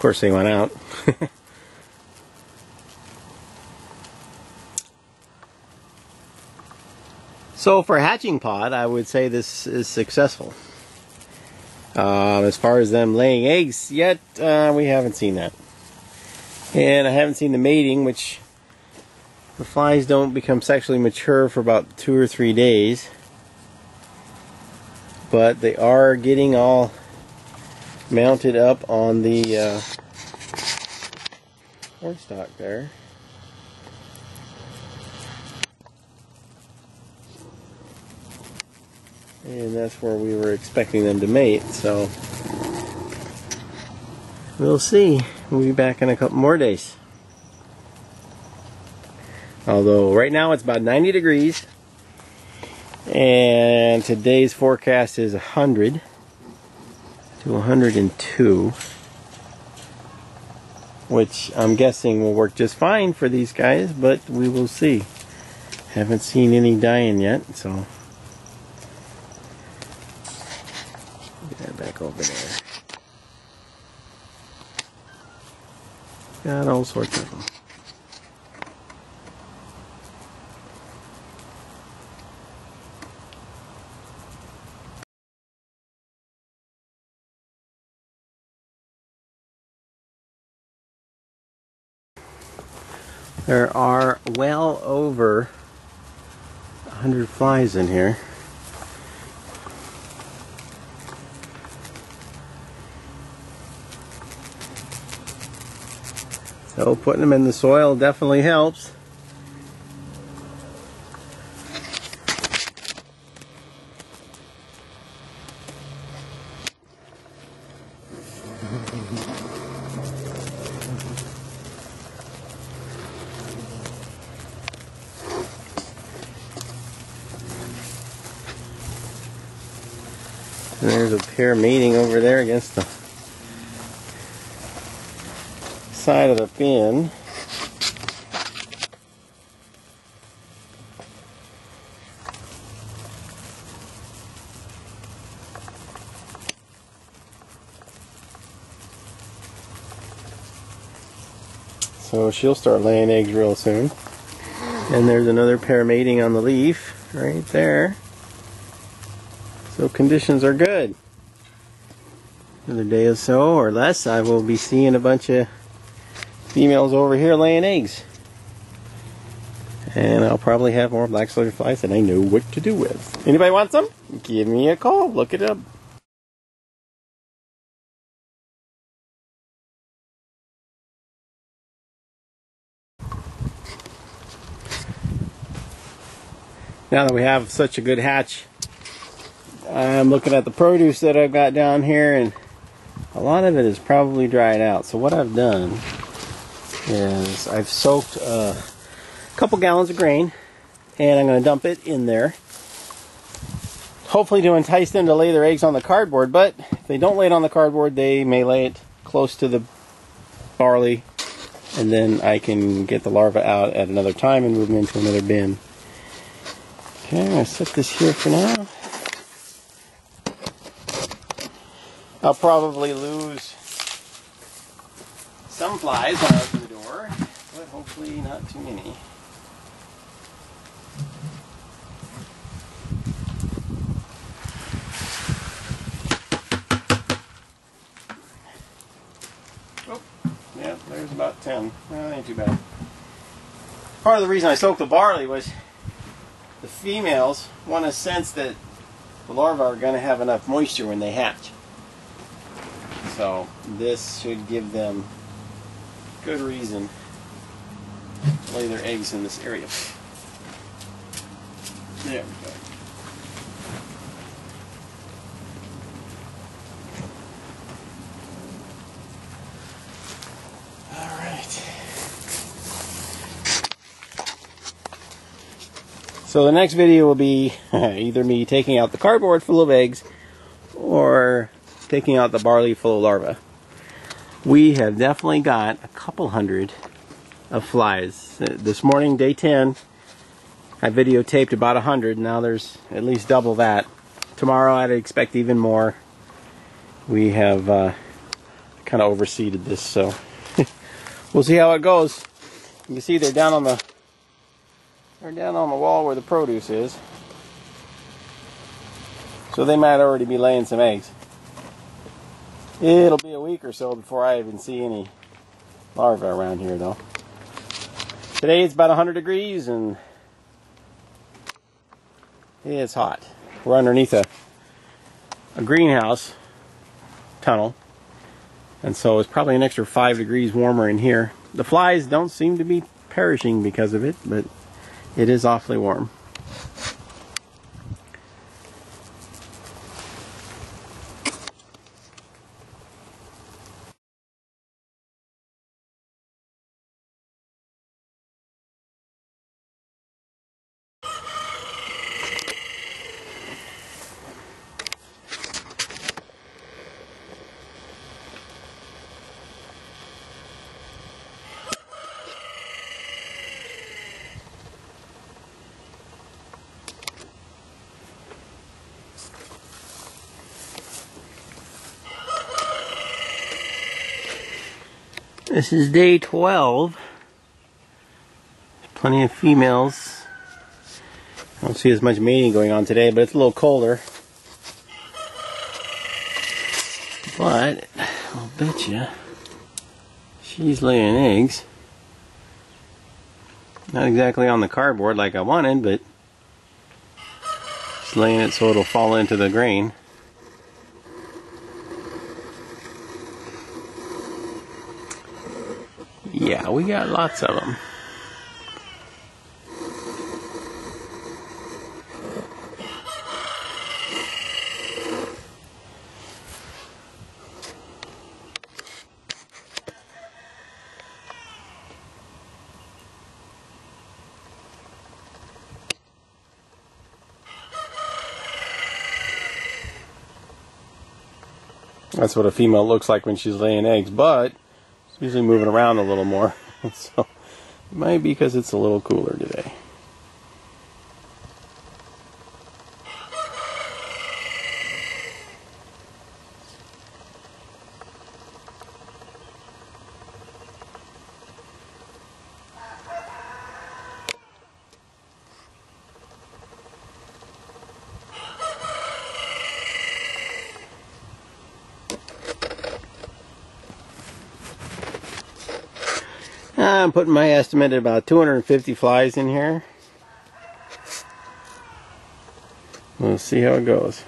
course, they went out. so for hatching pod, I would say this is successful. Uh, as far as them laying eggs yet, uh, we haven't seen that. And I haven't seen the mating, which the flies don't become sexually mature for about two or three days. But they are getting all mounted up on the uh, there. And that's where we were expecting them to mate, so we'll see. We'll be back in a couple more days. Although right now it's about 90 degrees and today's forecast is 100 to 102 which I'm guessing will work just fine for these guys but we will see. Haven't seen any dying yet so. Get that back over there. Got all sorts of them There are well over 100 flies in here. So putting them in the soil definitely helps. And there's a pair mating over there against the side of the bin. So she'll start laying eggs real soon. And there's another pair mating on the leaf right there. So conditions are good. Another day or so or less, I will be seeing a bunch of females over here laying eggs. And I'll probably have more black soldier flies than I know what to do with. Anybody want some? Give me a call. Look it up. Now that we have such a good hatch, I'm looking at the produce that I've got down here and a lot of it is probably dried out. So what I've done is I've soaked a couple gallons of grain and I'm going to dump it in there. Hopefully to entice them to lay their eggs on the cardboard, but if they don't lay it on the cardboard, they may lay it close to the barley and then I can get the larvae out at another time and move them into another bin. Okay, I'm going to set this here for now. I'll probably lose some flies when I open the door, but hopefully not too many. Oh, yeah, there's about 10. Well, ain't too bad. Part of the reason I soaked the barley was the females want to sense that the larvae are going to have enough moisture when they hatch. So this should give them good reason to lay their eggs in this area. There we go. So the next video will be either me taking out the cardboard full of eggs or taking out the barley full of larvae. We have definitely got a couple hundred of flies. This morning, day 10, I videotaped about a hundred. Now there's at least double that. Tomorrow I'd expect even more. We have uh, kind of overseeded this, so we'll see how it goes. You can see they're down on the they're down on the wall where the produce is. So they might already be laying some eggs. It'll be a week or so before I even see any larvae around here though. Today it's about 100 degrees and it's hot. We're underneath a, a greenhouse tunnel and so it's probably an extra 5 degrees warmer in here. The flies don't seem to be perishing because of it, but it is awfully warm. This is day 12. Plenty of females. I don't see as much mating going on today, but it's a little colder. But, I'll bet you, she's laying eggs. Not exactly on the cardboard like I wanted, but she's laying it so it'll fall into the grain. Yeah, we got lots of them. That's what a female looks like when she's laying eggs, but usually moving around a little more. so it might be because it's a little cooler today. I'm putting my estimate at about 250 flies in here. We'll see how it goes.